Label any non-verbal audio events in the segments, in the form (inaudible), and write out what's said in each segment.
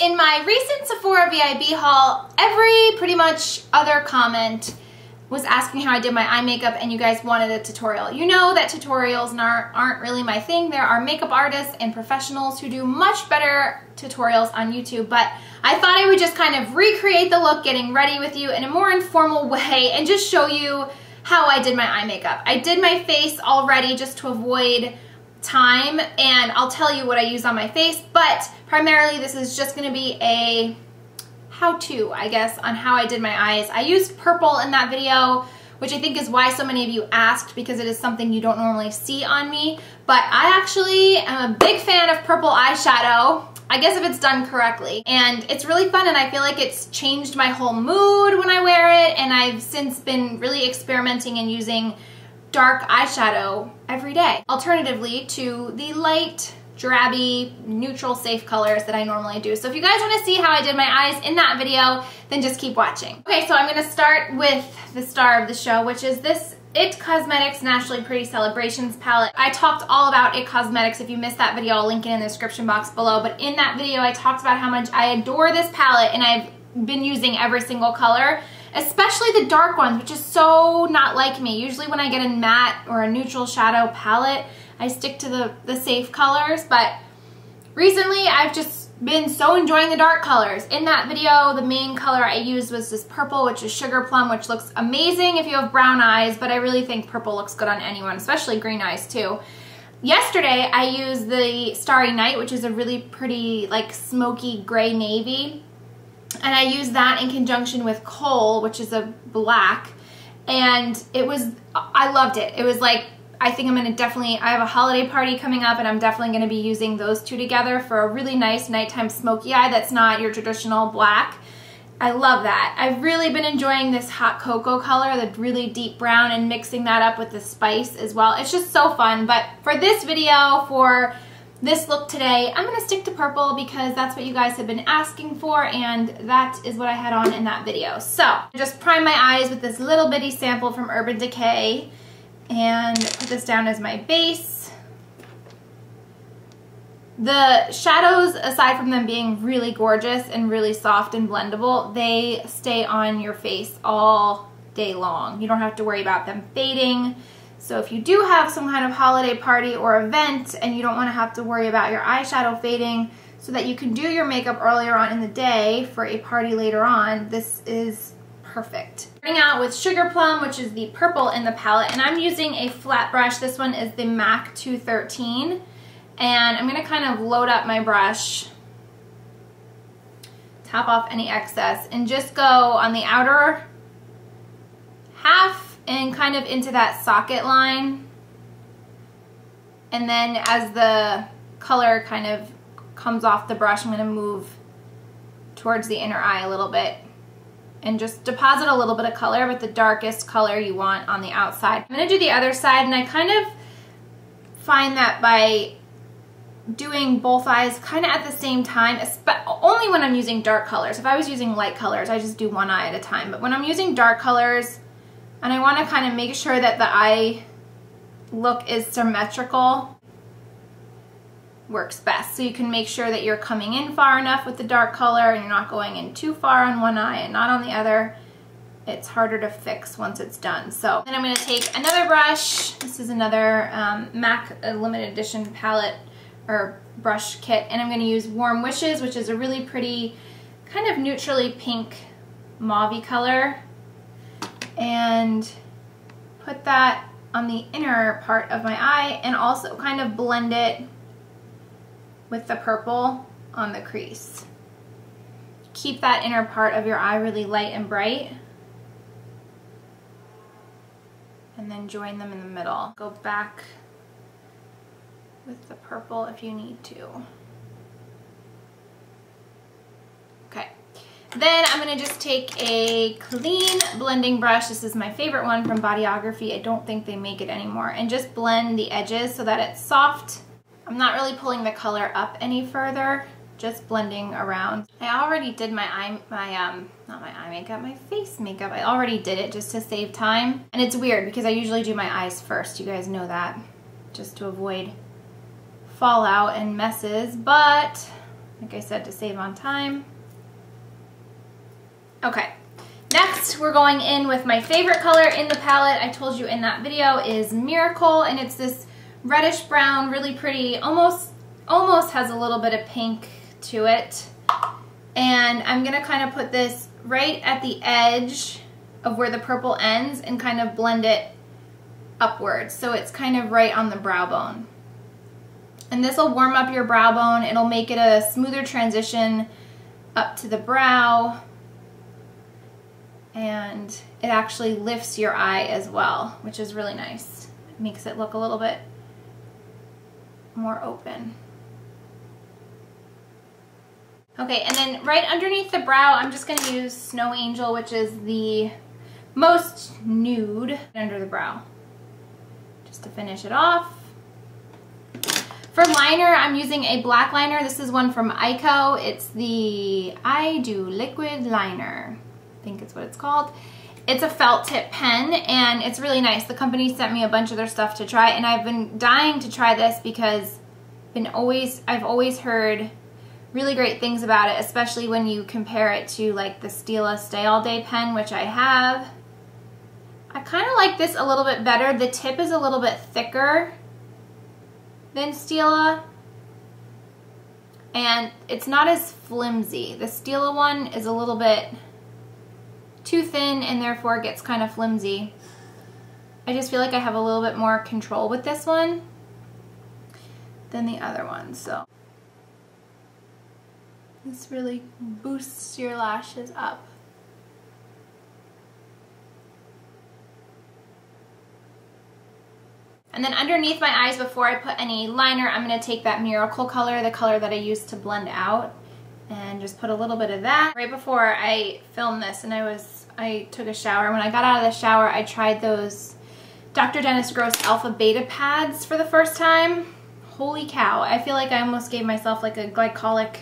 in my recent Sephora VIB haul, every pretty much other comment was asking how I did my eye makeup and you guys wanted a tutorial. You know that tutorials aren't, aren't really my thing. There are makeup artists and professionals who do much better tutorials on YouTube, but I thought I would just kind of recreate the look getting ready with you in a more informal (laughs) way and just show you how I did my eye makeup. I did my face already just to avoid time and I'll tell you what I use on my face, but primarily this is just gonna be a how-to, I guess, on how I did my eyes. I used purple in that video, which I think is why so many of you asked because it is something you don't normally see on me, but I actually am a big fan of purple eyeshadow. I guess if it's done correctly. And it's really fun and I feel like it's changed my whole mood when I wear it and I've since been really experimenting and using dark eyeshadow every day. Alternatively to the light, drabby, neutral, safe colors that I normally do. So if you guys wanna see how I did my eyes in that video, then just keep watching. Okay, so I'm gonna start with the star of the show, which is this IT Cosmetics Naturally Pretty Celebrations palette. I talked all about IT Cosmetics. If you missed that video, I'll link it in the description box below. But in that video, I talked about how much I adore this palette and I've been using every single color especially the dark ones, which is so not like me. Usually when I get a matte or a neutral shadow palette, I stick to the, the safe colors, but recently I've just been so enjoying the dark colors. In that video, the main color I used was this purple, which is Sugar Plum, which looks amazing if you have brown eyes, but I really think purple looks good on anyone, especially green eyes too. Yesterday, I used the Starry Night, which is a really pretty, like, smoky gray navy and I used that in conjunction with coal, which is a black, and it was, I loved it. It was like, I think I'm gonna definitely, I have a holiday party coming up and I'm definitely gonna be using those two together for a really nice nighttime smoky eye that's not your traditional black. I love that. I've really been enjoying this hot cocoa color, the really deep brown, and mixing that up with the spice as well. It's just so fun. But for this video, for this look today, I'm going to stick to purple because that's what you guys have been asking for and that is what I had on in that video. So, just prime my eyes with this little bitty sample from Urban Decay and put this down as my base. The shadows, aside from them being really gorgeous and really soft and blendable, they stay on your face all day long. You don't have to worry about them fading. So if you do have some kind of holiday party or event and you don't want to have to worry about your eyeshadow fading so that you can do your makeup earlier on in the day for a party later on, this is perfect. Starting out with Sugar Plum, which is the purple in the palette, and I'm using a flat brush. This one is the MAC 213, and I'm going to kind of load up my brush, tap off any excess, and just go on the outer half and kind of into that socket line. And then as the color kind of comes off the brush, I'm going to move towards the inner eye a little bit and just deposit a little bit of color with the darkest color you want on the outside. I'm going to do the other side and I kind of find that by doing both eyes kind of at the same time, but only when I'm using dark colors. If I was using light colors, I just do one eye at a time. But when I'm using dark colors, and I want to kind of make sure that the eye look is symmetrical works best. So you can make sure that you're coming in far enough with the dark color and you're not going in too far on one eye and not on the other. It's harder to fix once it's done. So then I'm going to take another brush. This is another um, MAC limited edition palette or brush kit and I'm going to use Warm Wishes which is a really pretty kind of neutrally pink mauvey color and put that on the inner part of my eye and also kind of blend it with the purple on the crease. Keep that inner part of your eye really light and bright. And then join them in the middle. Go back with the purple if you need to. Then I'm going to just take a clean blending brush. This is my favorite one from Bodyography. I don't think they make it anymore. And just blend the edges so that it's soft. I'm not really pulling the color up any further, just blending around. I already did my eye, my, um, not my eye makeup, my face makeup. I already did it just to save time. And it's weird because I usually do my eyes first. You guys know that, just to avoid fallout and messes. But like I said, to save on time. Okay, next we're going in with my favorite color in the palette. I told you in that video is Miracle, and it's this reddish brown, really pretty, almost, almost has a little bit of pink to it. And I'm gonna kind of put this right at the edge of where the purple ends and kind of blend it upwards. So it's kind of right on the brow bone. And this will warm up your brow bone. It'll make it a smoother transition up to the brow. And it actually lifts your eye as well, which is really nice. It makes it look a little bit more open. Okay, and then right underneath the brow, I'm just gonna use Snow Angel, which is the most nude under the brow, just to finish it off. For liner, I'm using a black liner. This is one from Eyeko. It's the I Do Liquid Liner. Think it's what it's called. It's a felt tip pen and it's really nice. The company sent me a bunch of their stuff to try and I've been dying to try this because been always I've always heard really great things about it, especially when you compare it to like the Stila Stay All Day pen, which I have. I kind of like this a little bit better. The tip is a little bit thicker than Stila. And it's not as flimsy. The Stila one is a little bit too thin and therefore gets kind of flimsy. I just feel like I have a little bit more control with this one than the other one. So this really boosts your lashes up. And then underneath my eyes, before I put any liner, I'm going to take that Miracle color, the color that I used to blend out, and just put a little bit of that. Right before I filmed this and I was, I took a shower. When I got out of the shower, I tried those Dr. Dennis Gross Alpha Beta pads for the first time. Holy cow, I feel like I almost gave myself like a glycolic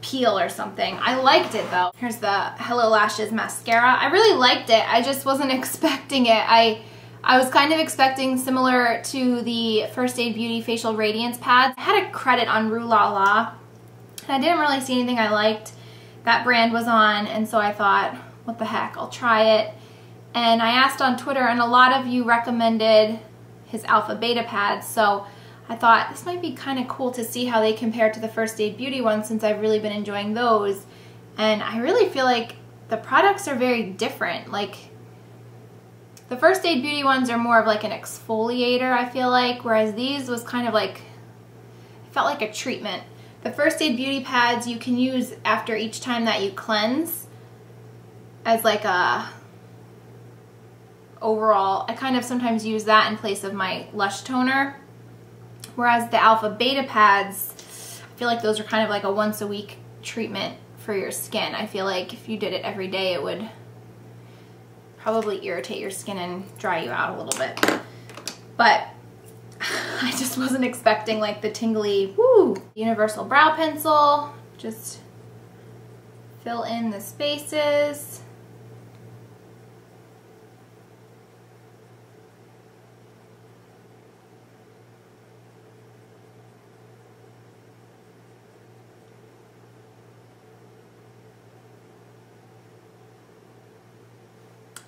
peel or something. I liked it though. Here's the Hello Lashes mascara. I really liked it. I just wasn't (laughs) expecting it. I I was kind of expecting similar to the First Aid Beauty Facial Radiance pads. I had a credit on Rue La La, and I didn't really see anything I liked. That brand was on, and so I thought, what the heck, I'll try it. And I asked on Twitter, and a lot of you recommended his Alpha Beta pads, so I thought this might be kind of cool to see how they compare to the First Aid Beauty ones since I've really been enjoying those. And I really feel like the products are very different. Like the First Aid Beauty ones are more of like an exfoliator, I feel like, whereas these was kind of like, felt like a treatment. The First Aid Beauty pads you can use after each time that you cleanse as like a overall, I kind of sometimes use that in place of my Lush toner. Whereas the Alpha Beta pads, I feel like those are kind of like a once a week treatment for your skin. I feel like if you did it every day, it would probably irritate your skin and dry you out a little bit. But (sighs) I just wasn't expecting like the tingly, woo, universal brow pencil. Just fill in the spaces.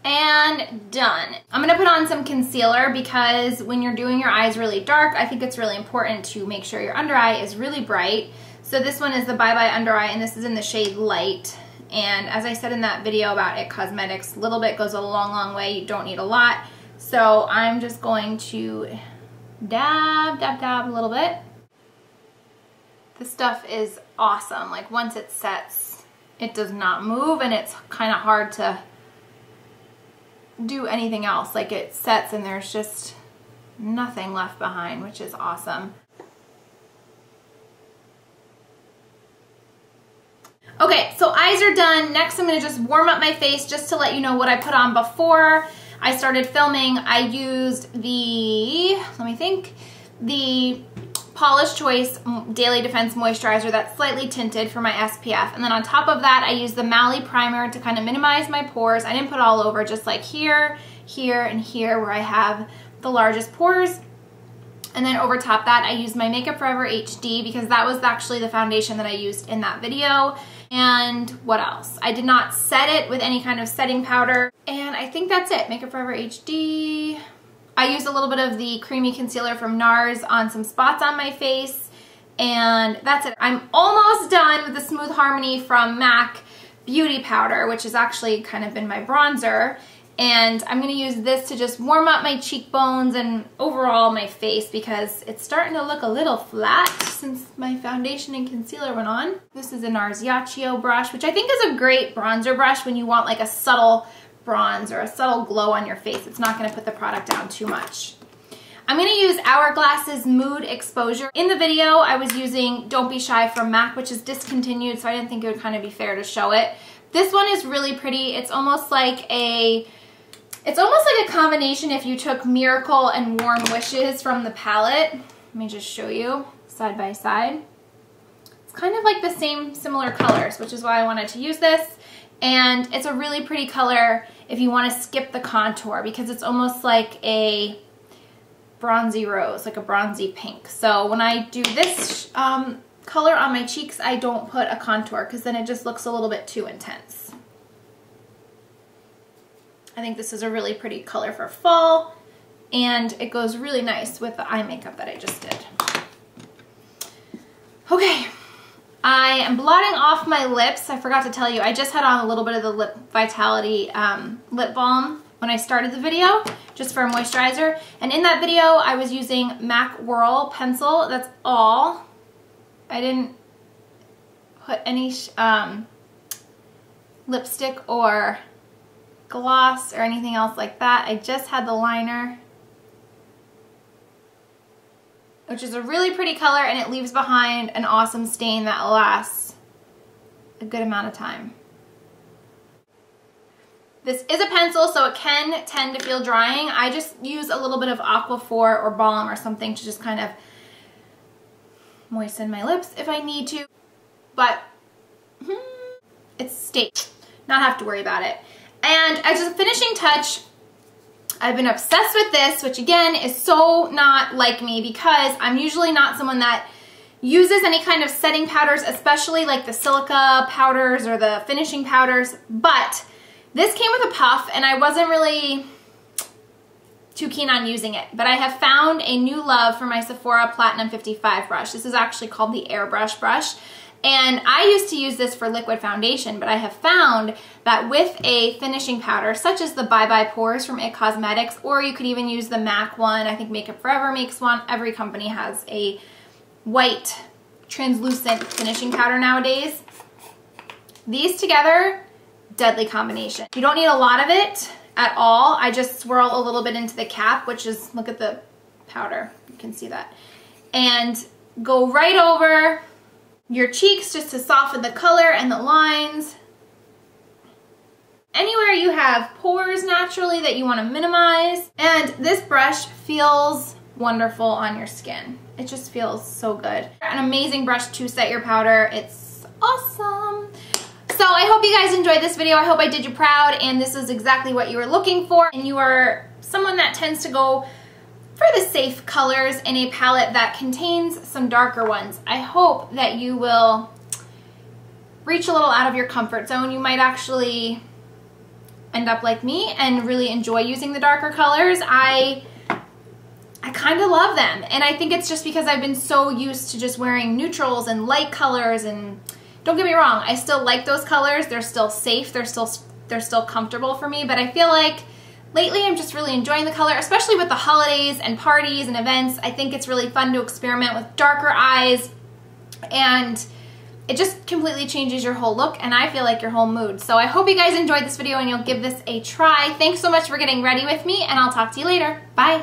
And done. I'm gonna put on some concealer because when you're doing your eyes really dark, I think it's really important to make sure your under eye is really bright. So this one is the Bye Bye Under Eye and this is in the shade Light. And as I said in that video about IT Cosmetics, a little bit goes a long, long way. You don't need a lot. So I'm just going to dab, dab, dab a little bit. This stuff is awesome. Like once it sets, it does not move and it's kind of hard to do anything else. Like it sets and there's just nothing left behind, which is awesome. Okay, so eyes are done. Next, I'm gonna just warm up my face just to let you know what I put on before I started filming. I used the, let me think, the Paula's Choice Daily Defense Moisturizer that's slightly tinted for my SPF. And then on top of that, I use the Mally Primer to kind of minimize my pores. I didn't put all over, just like here, here, and here where I have the largest pores. And then over top that, I used my Makeup Forever HD because that was actually the foundation that I used in that video. And what else? I did not set it with any kind of setting powder. And I think that's it. Makeup Forever HD. I used a little bit of the creamy concealer from NARS on some spots on my face. And that's it. I'm almost done with the Smooth Harmony from MAC Beauty Powder, which has actually kind of been my bronzer. And I'm going to use this to just warm up my cheekbones and overall my face because it's starting to look a little flat since my foundation and concealer went on. This is a NARS Yachiyo brush, which I think is a great bronzer brush when you want like a subtle bronze or a subtle glow on your face. It's not going to put the product down too much. I'm going to use Hourglass's Mood Exposure. In the video, I was using Don't Be Shy from MAC, which is discontinued, so I didn't think it would kind of be fair to show it. This one is really pretty. It's almost like a it's almost like a combination if you took Miracle and Warm Wishes from the palette. Let me just show you side by side. It's kind of like the same similar colors, which is why I wanted to use this. And it's a really pretty color if you want to skip the contour because it's almost like a bronzy rose, like a bronzy pink. So when I do this um, color on my cheeks, I don't put a contour because then it just looks a little bit too intense. I think this is a really pretty color for fall and it goes really nice with the eye makeup that I just did. Okay, I am blotting off my lips. I forgot to tell you, I just had on a little bit of the Lip Vitality um, lip balm when I started the video, just for a moisturizer. And in that video, I was using MAC Whirl pencil. That's all. I didn't put any um, lipstick or gloss or anything else like that. I just had the liner, which is a really pretty color and it leaves behind an awesome stain that lasts a good amount of time. This is a pencil, so it can tend to feel drying. I just use a little bit of Aquaphor or balm or something to just kind of moisten my lips if I need to. But hmm, it's state. Not have to worry about it. And as a finishing touch, I've been obsessed with this, which again is so not like me because I'm usually not someone that uses any kind of setting powders, especially like the silica powders or the finishing powders, but this came with a puff and I wasn't really too keen on using it, but I have found a new love for my Sephora Platinum 55 brush. This is actually called the Airbrush brush. And I used to use this for liquid foundation, but I have found that with a finishing powder, such as the Bye Bye Pores from IT Cosmetics, or you could even use the MAC one, I think Makeup Forever makes one, every company has a white translucent finishing powder nowadays. These together, deadly combination. You don't need a lot of it at all. I just swirl a little bit into the cap, which is, look at the powder, you can see that. And go right over your cheeks just to soften the color and the lines. Anywhere you have pores naturally that you want to minimize. And this brush feels wonderful on your skin. It just feels so good. An amazing brush to set your powder. It's awesome. So I hope you guys enjoyed this video. I hope I did you proud and this is exactly what you were looking for. And you are someone that tends to go for the safe colors in a palette that contains some darker ones. I hope that you will reach a little out of your comfort zone. You might actually end up like me and really enjoy using the darker colors. I I kind of love them and I think it's just because I've been so used to just wearing neutrals and light colors and don't get me wrong, I still like those colors. They're still safe. They're still they're still comfortable for me, but I feel like Lately, I'm just really enjoying the color, especially with the holidays and parties and events. I think it's really fun to experiment with darker eyes and it just completely changes your whole look and I feel like your whole mood. So I hope you guys enjoyed this video and you'll give this a try. Thanks so much for getting ready with me and I'll talk to you later. Bye.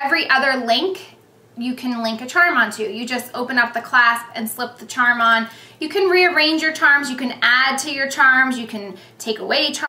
Every other link you can link a charm onto. You just open up the clasp and slip the charm on. You can rearrange your charms. You can add to your charms. You can take away charms.